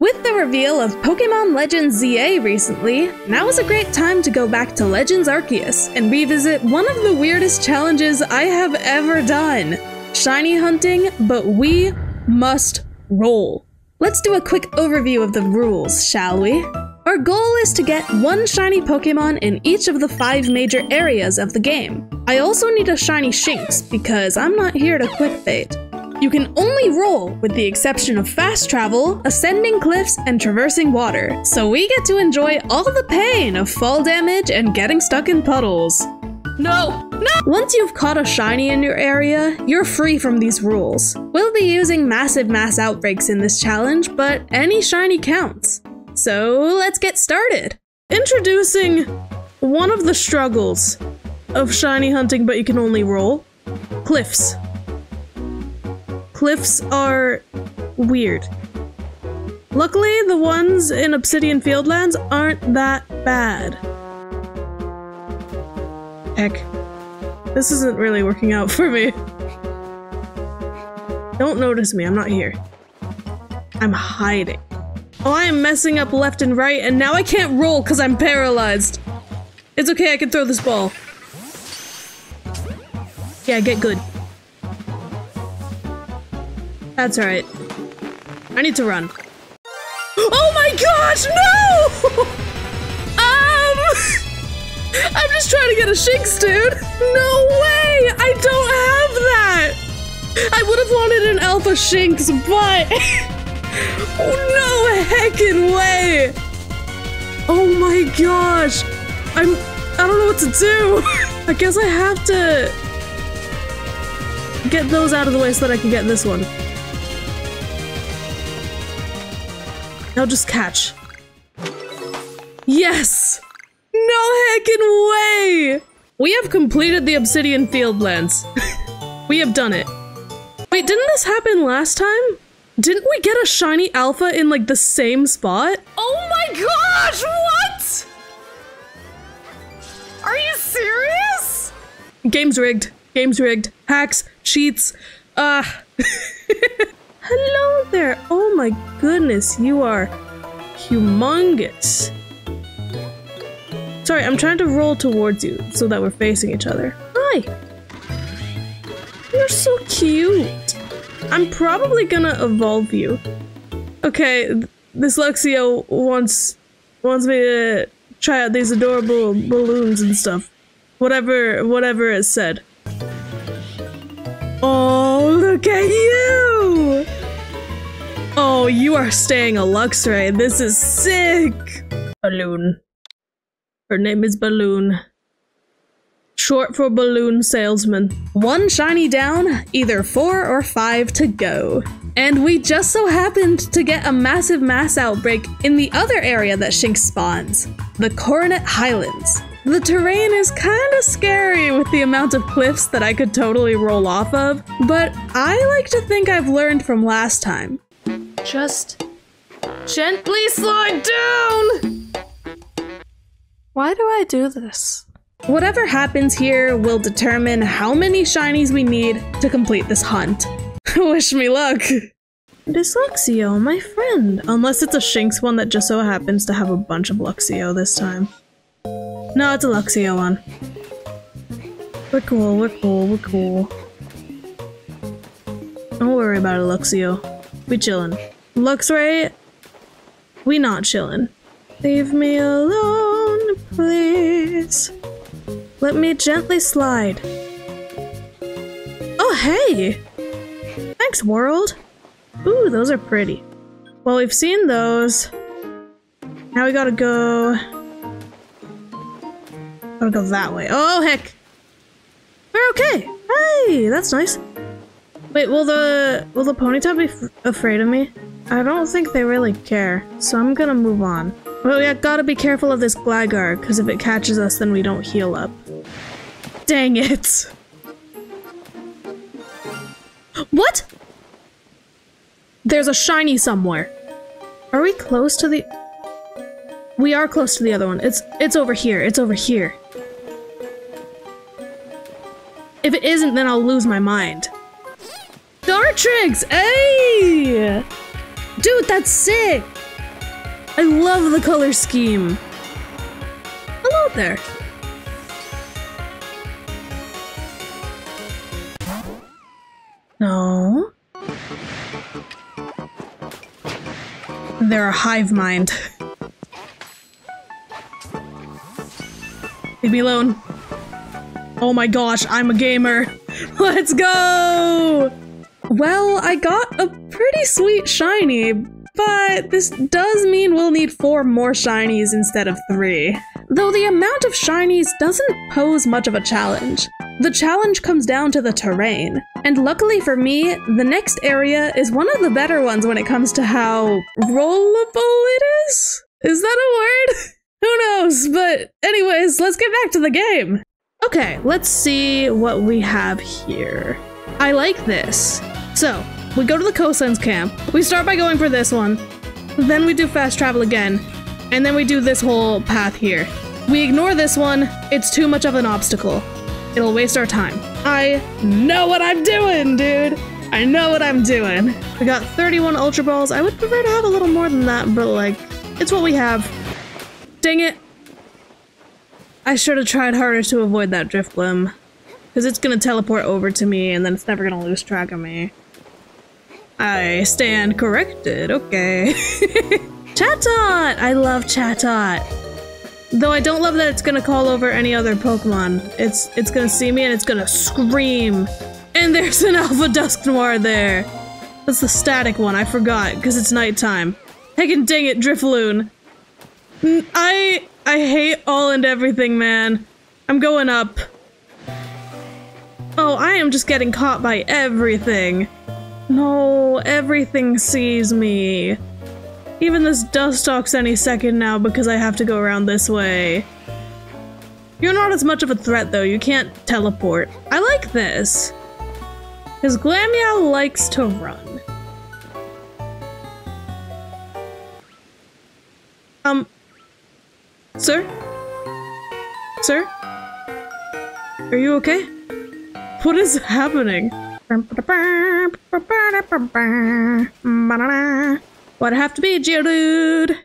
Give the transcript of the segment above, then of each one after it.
With the reveal of Pokemon Legends ZA recently, now is a great time to go back to Legends Arceus and revisit one of the weirdest challenges I have ever done shiny hunting, but we must roll. Let's do a quick overview of the rules, shall we? Our goal is to get one shiny Pokemon in each of the five major areas of the game. I also need a shiny Shinx because I'm not here to clickbait. You can only roll with the exception of fast travel, ascending cliffs, and traversing water, so we get to enjoy all the pain of fall damage and getting stuck in puddles. No! No! Once you've caught a shiny in your area, you're free from these rules. We'll be using massive mass outbreaks in this challenge, but any shiny counts. So let's get started. Introducing one of the struggles of shiny hunting, but you can only roll cliffs. Cliffs are weird. Luckily, the ones in Obsidian Fieldlands aren't that bad. Heck, this isn't really working out for me. Don't notice me, I'm not here. I'm hiding. Oh, I am messing up left and right, and now I can't roll because I'm paralyzed. It's okay, I can throw this ball. Yeah, get good. That's alright. I need to run. Oh my gosh, no! um, I'm just trying to get a Shinx, dude. No way! I don't have that! I would have wanted an Alpha Shinx, but... oh no heckin' way! Oh my gosh! I'm... I don't know what to do! I guess I have to... Get those out of the way so that I can get this one. Now just catch. Yes! No heckin' way! We have completed the Obsidian Fieldlands. we have done it. Wait, didn't this happen last time? Didn't we get a shiny alpha in like the same spot? Oh my gosh, what? Are you serious? Game's rigged. Game's rigged. Hacks, cheats. Ah. Uh. Hello there. Oh my goodness, you are humongous. Sorry, I'm trying to roll towards you so that we're facing each other. Hi. You're so cute. I'm probably gonna evolve you. Okay, this Luxio wants wants me to try out these adorable balloons and stuff. Whatever whatever is said. Oh, look at you! You are staying a Luxray. This is sick! Balloon. Her name is Balloon. Short for Balloon Salesman. One shiny down, either four or five to go. And we just so happened to get a massive mass outbreak in the other area that Shinx spawns, the Coronet Highlands. The terrain is kinda scary with the amount of cliffs that I could totally roll off of, but I like to think I've learned from last time. Just gently slide down! Why do I do this? Whatever happens here will determine how many shinies we need to complete this hunt. Wish me luck! Dysluxio, my friend. Unless it's a Shinx one that just so happens to have a bunch of Luxio this time. No, it's a Luxio one. We're cool, we're cool, we're cool. Don't worry about it, Luxio. We chillin'. Luxray, we not chillin'. Leave me alone, please. Let me gently slide. Oh, hey! Thanks, world. Ooh, those are pretty. Well, we've seen those. Now we gotta go... Gotta go that way. Oh, heck! We're okay! Hey, that's nice. Wait, will the will the Ponyta be afraid of me? I don't think they really care, so I'm gonna move on. Well, we gotta be careful of this Gligar, because if it catches us, then we don't heal up. Dang it! What? There's a shiny somewhere. Are we close to the- We are close to the other one. It's- it's over here. It's over here. If it isn't, then I'll lose my mind. Dartrix! Hey! Dude, that's sick! I love the color scheme. Hello there. No. They're a hive mind. Leave me alone. Oh my gosh, I'm a gamer. Let's go! Well, I got a pretty sweet shiny, but this does mean we'll need four more shinies instead of three. Though the amount of shinies doesn't pose much of a challenge. The challenge comes down to the terrain. And luckily for me, the next area is one of the better ones when it comes to how rollable it is? Is that a word? Who knows? But anyways, let's get back to the game. Okay, let's see what we have here. I like this. So, we go to the Coastlands camp. We start by going for this one. Then we do fast travel again. And then we do this whole path here. We ignore this one. It's too much of an obstacle. It'll waste our time. I know what I'm doing, dude. I know what I'm doing. We got 31 Ultra Balls. I would prefer to have a little more than that, but like, it's what we have. Dang it. I should have tried harder to avoid that Drifblim. Because it's gonna teleport over to me and then it's never gonna lose track of me. I stand corrected, okay. Chatot! I love Chatot. Though I don't love that it's gonna call over any other Pokemon. It's it's gonna see me and it's gonna scream. And there's an Alpha Dusknoir there. That's the static one, I forgot, because it's nighttime. Heckin' dang it, Drifloon. I I hate all and everything, man. I'm going up. Oh, I am just getting caught by everything. No, everything sees me. Even this Dustox any second now because I have to go around this way. You're not as much of a threat though, you can't teleport. I like this. Because Glameow likes to run. Um, Sir? Sir? Are you okay? What is happening? It have to be Geodude?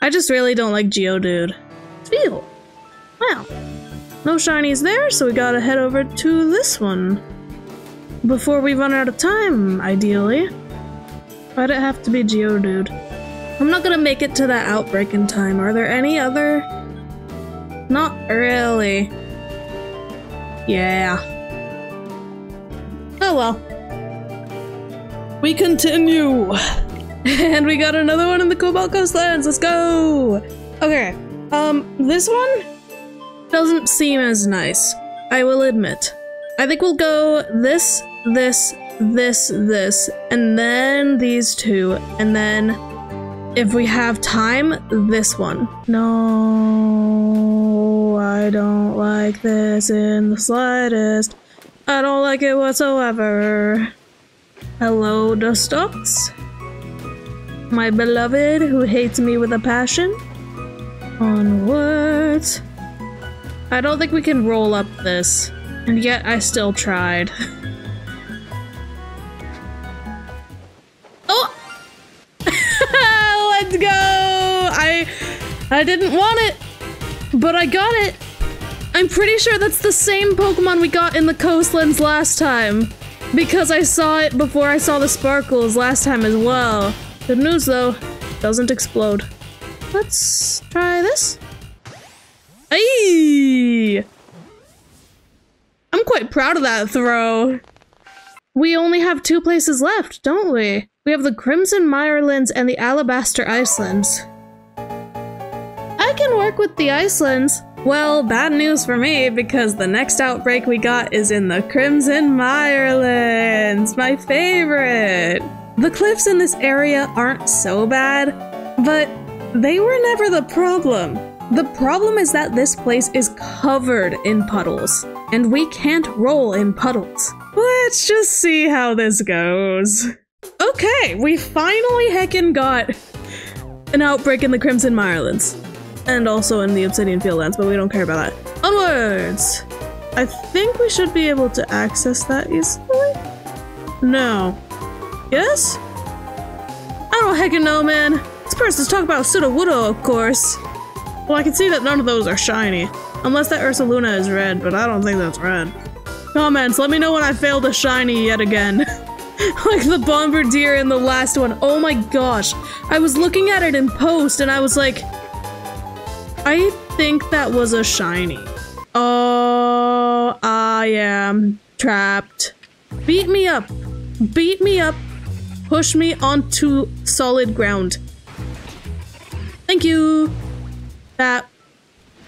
I just really don't like Geodude. Feel. Wow. No shinies there, so we gotta head over to this one. Before we run out of time, ideally. Why'd it have to be Geodude? I'm not gonna make it to that outbreak in time. Are there any other? Not really. Yeah. Oh well. We continue! and we got another one in the Cobalt Coastlands! Let's go! Okay, um, this one doesn't seem as nice. I will admit. I think we'll go this, this, this, this, and then these two, and then if we have time, this one. No, I don't like this in the slightest. I don't like it whatsoever. Hello, Dustox. My beloved who hates me with a passion. Onwards. I don't think we can roll up this, and yet I still tried. Oh! Let's go! I I didn't want it, but I got it. I'm pretty sure that's the same Pokemon we got in the Coastlands last time. Because I saw it before I saw the sparkles last time as well. Good news though, doesn't explode. Let's try this. Ayy! I'm quite proud of that throw. We only have two places left, don't we? We have the Crimson Mirelands and the Alabaster Icelands. I can work with the Icelands. Well, bad news for me because the next outbreak we got is in the Crimson My favorite. The cliffs in this area aren't so bad, but they were never the problem. The problem is that this place is covered in puddles, and we can't roll in puddles. Let's just see how this goes. Okay, we finally heckin' got an outbreak in the Crimson Mirelands. And also in the Obsidian Fieldlands, but we don't care about that. Onwards! I think we should be able to access that easily? No. Yes? I don't heckin' know, man. This person's talking talk about Sudowoodo, of course. Well, I can see that none of those are shiny. Unless that Ursaluna is red, but I don't think that's red. Comments, let me know when I failed a shiny yet again. like the Bombardier in the last one. Oh my gosh. I was looking at it in post and I was like, I think that was a shiny. Oh, I am trapped. Beat me up. Beat me up. Push me onto solid ground. Thank you. That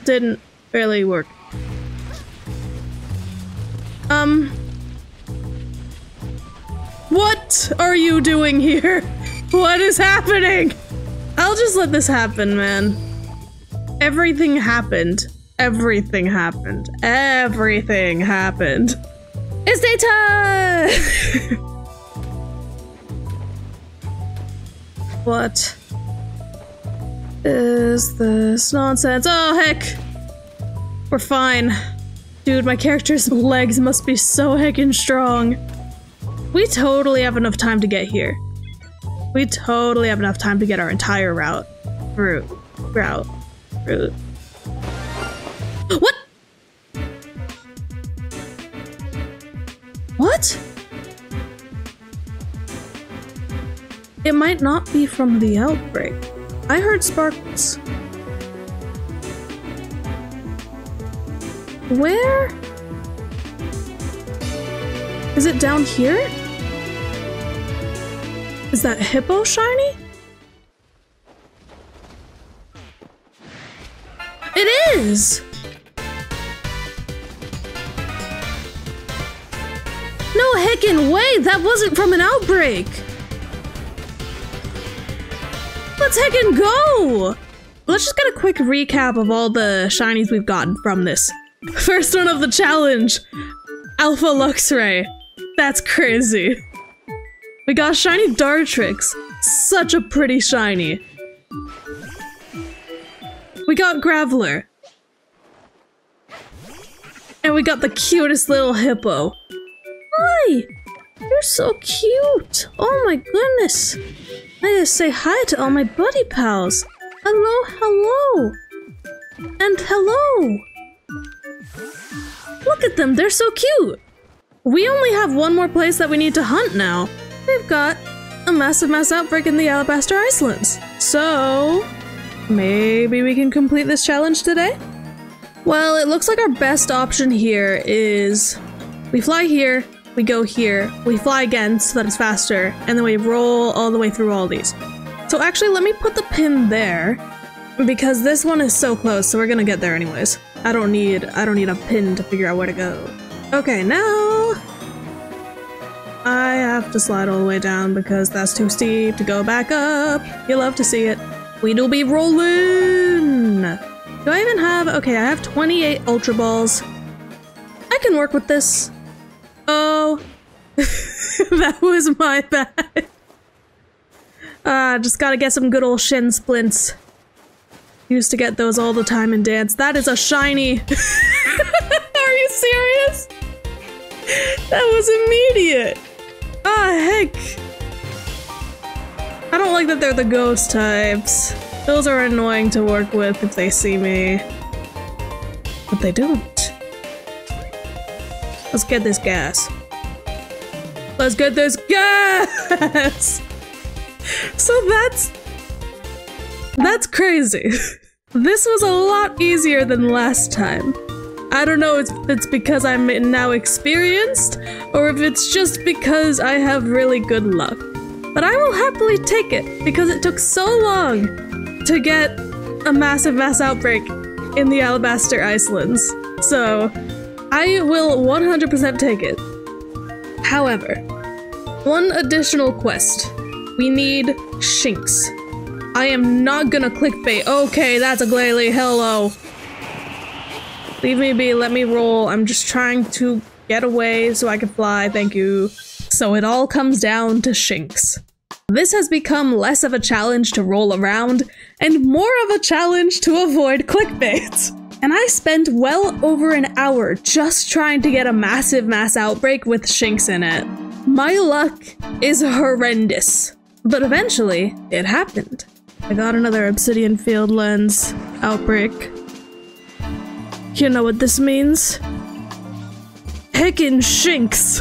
didn't really work. Um. What are you doing here? What is happening? I'll just let this happen, man. Everything happened. Everything happened. Everything happened. It's daytime! what is this nonsense? Oh, heck! We're fine. Dude, my character's legs must be so heckin' strong. We totally have enough time to get here. We totally have enough time to get our entire route. Route. Route. Route. What? What? It might not be from the outbreak. I heard sparkles. Where? Is it down here? Is that hippo shiny? It is! No heckin' way! That wasn't from an outbreak! Let's go! Let's just get a quick recap of all the shinies we've gotten from this. First one of the challenge! Alpha Luxray. That's crazy. We got shiny Dartrix. Such a pretty shiny. We got Graveler. And we got the cutest little hippo. Hi! You're so cute! Oh my goodness! I gotta say hi to all my buddy pals. Hello, hello! And hello! Look at them, they're so cute! We only have one more place that we need to hunt now. We've got a massive mass outbreak in the Alabaster Icelands. So, maybe we can complete this challenge today? Well, it looks like our best option here is we fly here, we go here, we fly again so that it's faster, and then we roll all the way through all these. So actually, let me put the pin there because this one is so close, so we're gonna get there anyways. I don't need I don't need a pin to figure out where to go. Okay, now I have to slide all the way down because that's too steep to go back up. You love to see it. We do be rolling. Do I even have? Okay, I have 28 Ultra Balls. I can work with this. Oh, that was my bad. Ah, uh, just gotta get some good old shin splints. Used to get those all the time in dance. That is a shiny. Are you serious? That was immediate. Ah, heck. I don't like that they're the ghost types. Those are annoying to work with if they see me. But they don't. Let's get this gas. Let's get this gas! so that's that's crazy. this was a lot easier than last time. I don't know if it's because I'm now experienced, or if it's just because I have really good luck. But I will happily take it, because it took so long to get a massive mass outbreak in the Alabaster Icelands. So, I will 100% take it. However, one additional quest. We need Shinx. I am not gonna clickbait. Okay, that's a Glalie. Hello. Leave me be. Let me roll. I'm just trying to get away so I can fly. Thank you. So it all comes down to Shinx. This has become less of a challenge to roll around and more of a challenge to avoid clickbait. And I spent well over an hour just trying to get a massive mass outbreak with Shinx in it. My luck is horrendous. But eventually, it happened. I got another Obsidian Fieldlands outbreak. You know what this means? Heckin' Shinx.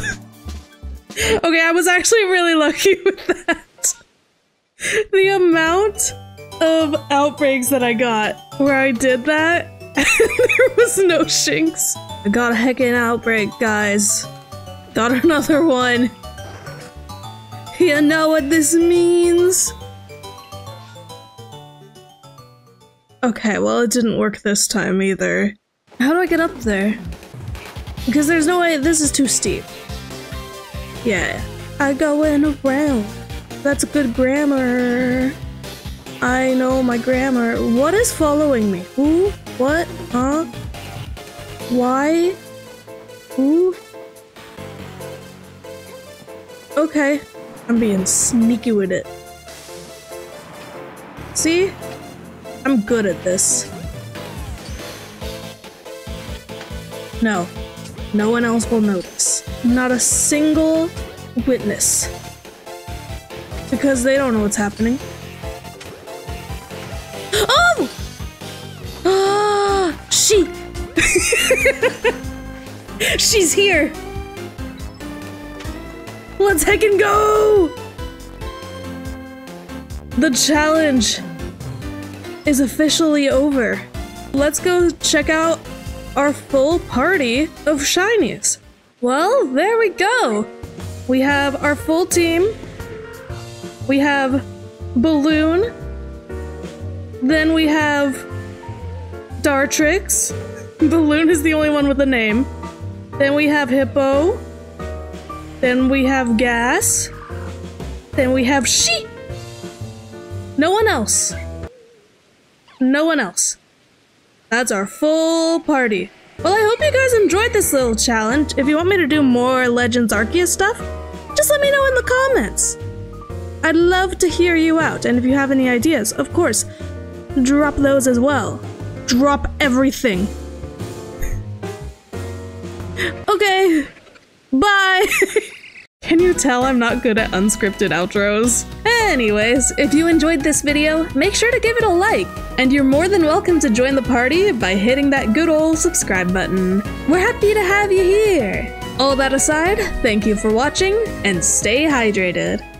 okay, I was actually really lucky with that. the amount of outbreaks that I got where I did that, there was no Shinx. I got a heckin' outbreak, guys. Got another one. You know what this means? Okay, well, it didn't work this time either. How do I get up there? Because there's no way- this is too steep. Yeah. I going around. That's good grammar. I know my grammar. What is following me? Who? What? Huh? Why? Who? Okay. I'm being sneaky with it. See? I'm good at this. No. No one else will notice. Not a single witness. Because they don't know what's happening. She's here! Let's heckin' go! The challenge is officially over. Let's go check out our full party of shinies. Well, there we go. We have our full team. We have Balloon. Then we have Dartrix. Balloon is the only one with a name. Then we have Hippo. Then we have Gas. Then we have Sheep. No one else. No one else. That's our full party. Well, I hope you guys enjoyed this little challenge. If you want me to do more Legends Arceus stuff, just let me know in the comments. I'd love to hear you out, and if you have any ideas, of course, drop those as well. Drop everything. Okay, bye! Can you tell I'm not good at unscripted outros? Anyways, if you enjoyed this video, make sure to give it a like, and you're more than welcome to join the party by hitting that good old subscribe button. We're happy to have you here! All that aside, thank you for watching, and stay hydrated.